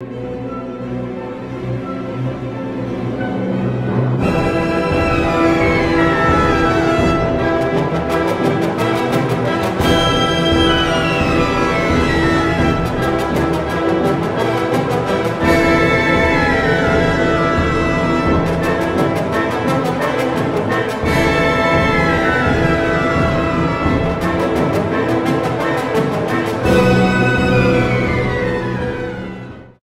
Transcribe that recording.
you